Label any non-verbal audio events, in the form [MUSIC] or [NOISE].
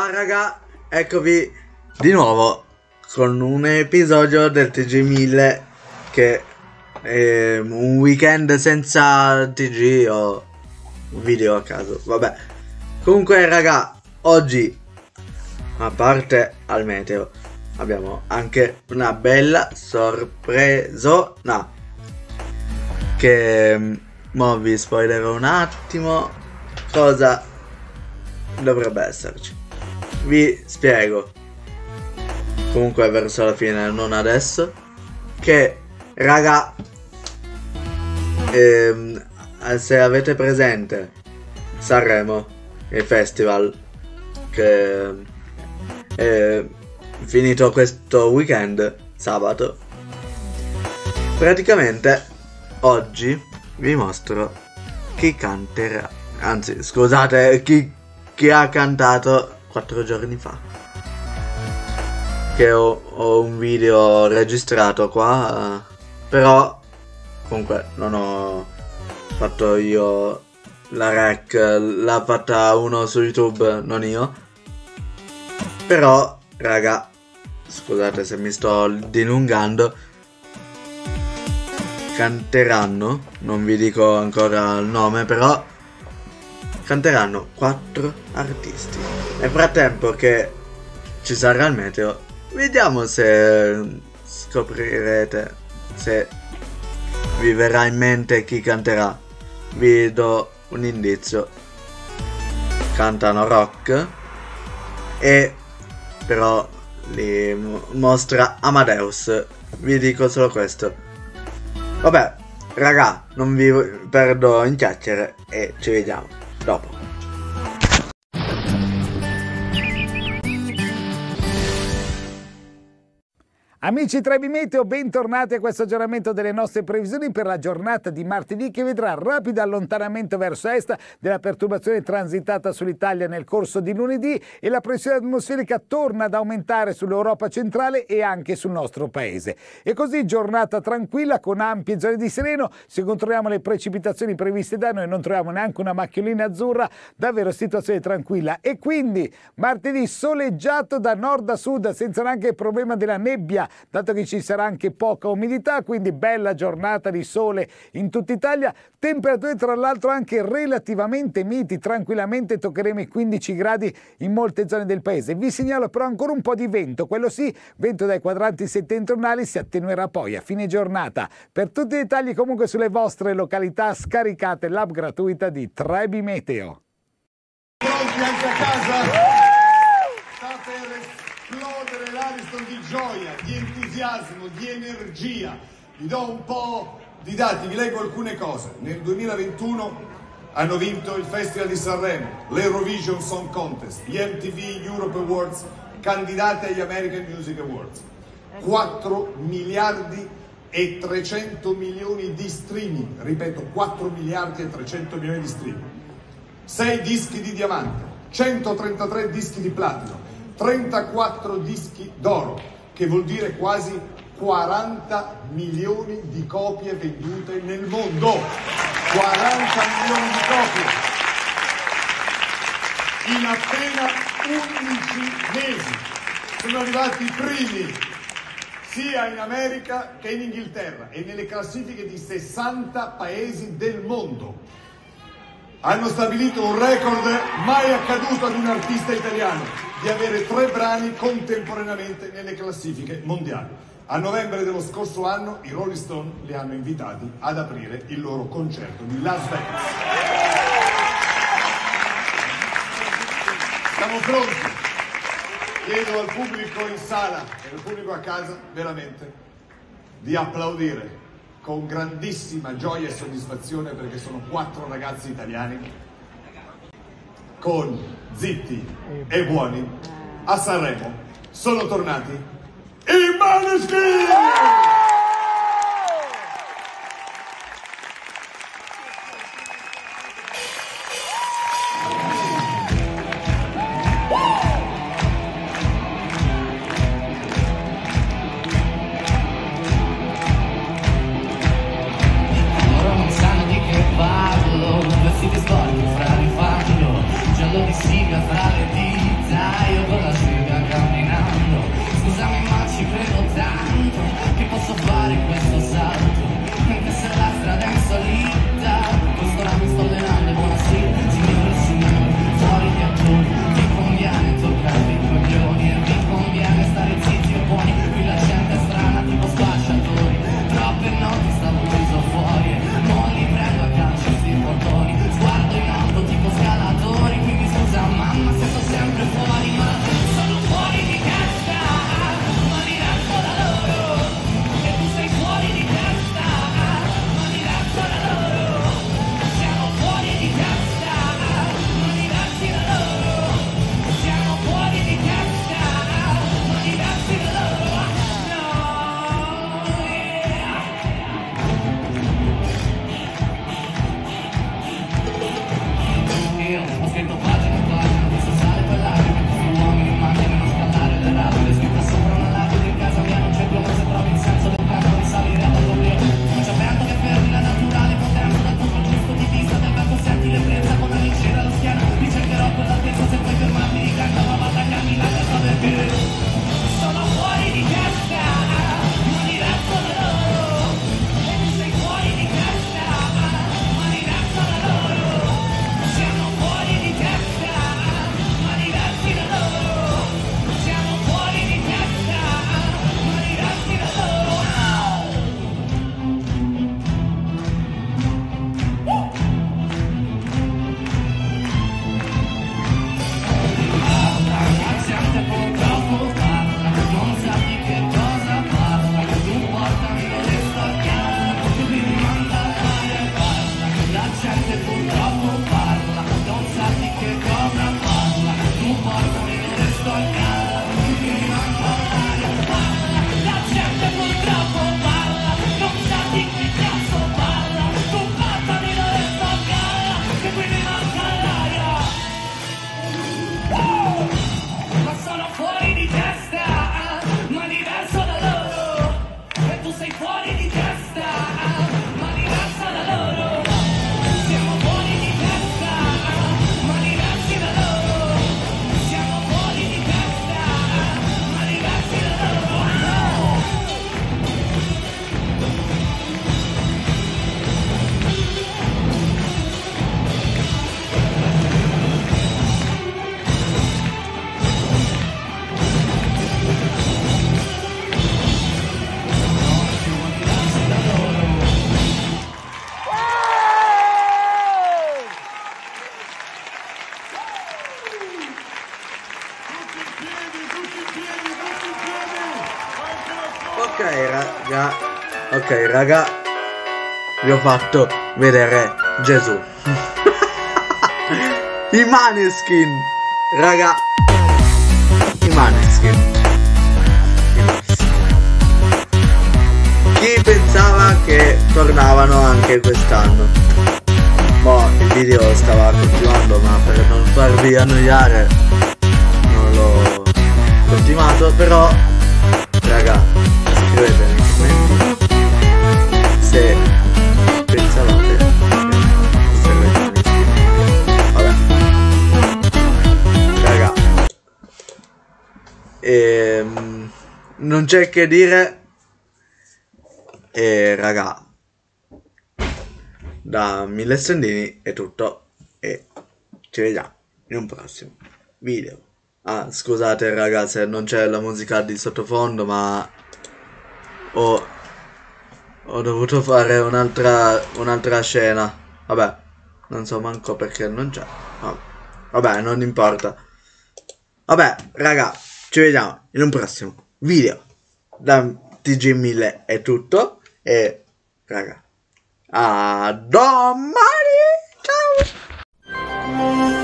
Ciao raga, eccovi di nuovo con un episodio del TG1000 che è un weekend senza TG o video a caso, vabbè. Comunque raga, oggi a parte al meteo abbiamo anche una bella sorpresa no, che mo vi spoilerò un attimo cosa dovrebbe esserci vi spiego. Comunque verso la fine non adesso. Che raga ehm, se avete presente Sanremo il festival che è finito questo weekend sabato praticamente oggi vi mostro chi canterà. Anzi scusate chi, chi ha cantato quattro giorni fa. Che ho, ho un video registrato qua, però comunque non ho fatto io la rec, l'ha fatta uno su YouTube, non io. Però, raga, scusate se mi sto dilungando, canteranno, non vi dico ancora il nome, però canteranno quattro artisti. Nel frattempo che ci sarà il meteo, vediamo se scoprirete se vi verrà in mente chi canterà. Vi do un indizio. Cantano rock e però li mostra Amadeus. Vi dico solo questo. Vabbè, raga, non vi perdo in chiacchiere e ci vediamo 知道不 Amici Trebi Meteo, bentornati a questo aggiornamento delle nostre previsioni per la giornata di martedì che vedrà rapido allontanamento verso est della perturbazione transitata sull'Italia nel corso di lunedì e la pressione atmosferica torna ad aumentare sull'Europa centrale e anche sul nostro paese. E così giornata tranquilla con ampie zone di sereno, se controlliamo le precipitazioni previste da noi non troviamo neanche una macchiolina azzurra, davvero situazione tranquilla. E quindi martedì soleggiato da nord a sud senza neanche il problema della nebbia dato che ci sarà anche poca umidità, quindi bella giornata di sole in tutta Italia. Temperature tra l'altro anche relativamente miti, tranquillamente toccheremo i 15 gradi in molte zone del paese. Vi segnalo però ancora un po' di vento, quello sì, vento dai quadranti settentrionali si attenuerà poi a fine giornata. Per tutti i dettagli comunque sulle vostre località scaricate l'app gratuita di Trebi Meteo. Pronti anche a casa? esplodere l'Ariston di gioia, entusiasmo, di energia. Vi do un po' di dati, vi leggo alcune cose. Nel 2021 hanno vinto il Festival di Sanremo, l'Eurovision Song Contest, gli MTV Europe Awards, candidati agli American Music Awards. 4 miliardi e 300 milioni di streaming, ripeto 4 miliardi e 300 milioni di streaming, 6 dischi di diamante, 133 dischi di platino, 34 dischi d'oro, che vuol dire quasi 40 milioni di copie vendute nel mondo. 40 milioni di copie. In appena 11 mesi sono arrivati i primi sia in America che in Inghilterra e nelle classifiche di 60 paesi del mondo. Hanno stabilito un record mai accaduto ad un artista italiano di avere tre brani contemporaneamente nelle classifiche mondiali. A novembre dello scorso anno i Rolling Stone li hanno invitati ad aprire il loro concerto di Las Vegas. Siamo pronti. Chiedo al pubblico in sala e al pubblico a casa veramente di applaudire con grandissima gioia e soddisfazione perché sono quattro ragazzi italiani con Zitti e Buoni a Sanremo sono tornati i Maneskin! Ok, raga, vi ho fatto vedere Gesù. [LAUGHS] I Maneskin, raga. I Maneskin. Chi pensava che tornavano anche quest'anno? Boh, il video stava continuando, ma per non farvi annoiare non l'ho continuato, però, raga, commenti se pensavate Maneskin. Vabbè. Raga. Ehm, non c'è che dire. E raga. Da Mille Stendini è tutto. E ci vediamo in un prossimo video. Ah, scusate raga se non c'è la musica di sottofondo, ma ho, ho dovuto fare un'altra un'altra scena. Vabbè, non so manco perché non c'è. Vabbè, non importa. Vabbè, raga, ci vediamo in un prossimo video. Da TG1000 è tutto. E, raga, a domani! Ciao!